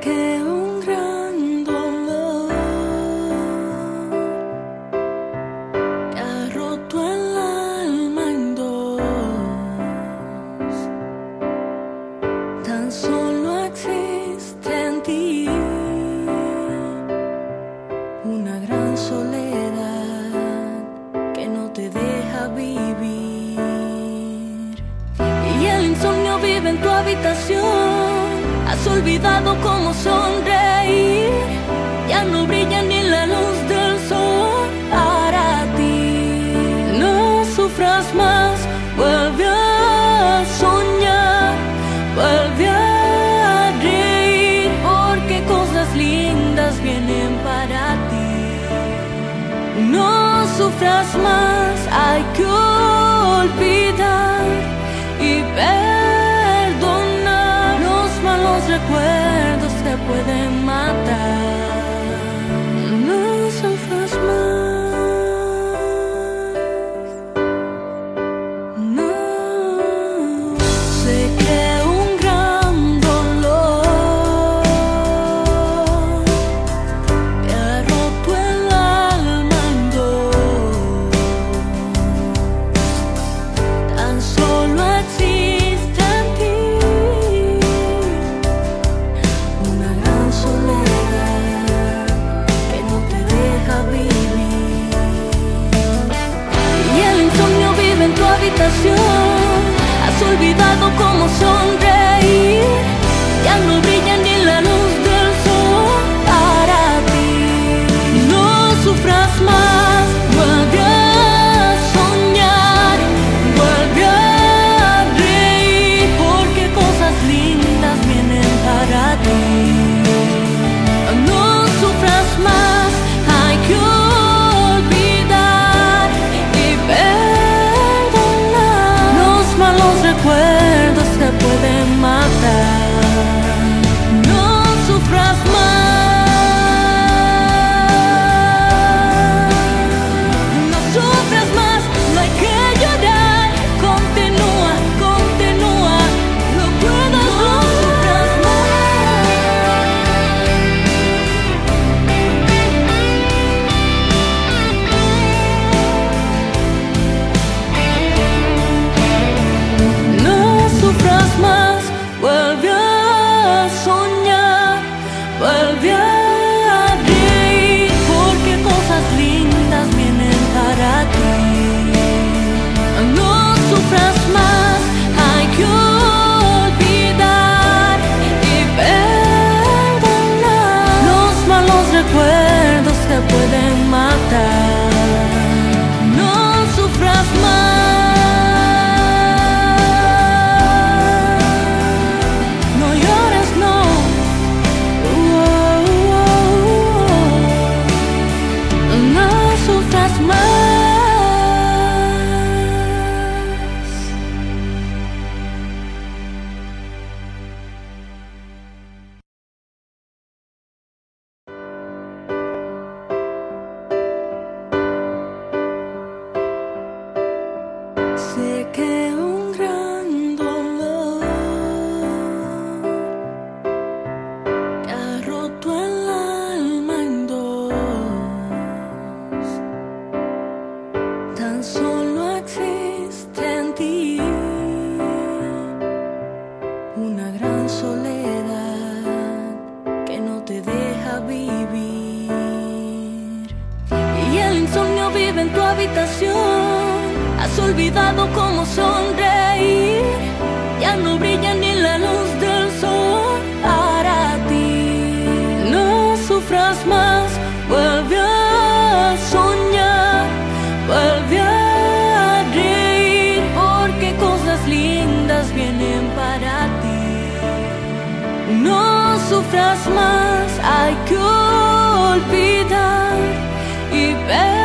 can smile. 修 Has olvidado cómo sonreír. Ya no brilla ni la luz del sol para ti. No sufras más, vuelve a soñar, vuelve a reír, porque cosas lindas vienen para ti. No sufras más, hay que olvidar y ver.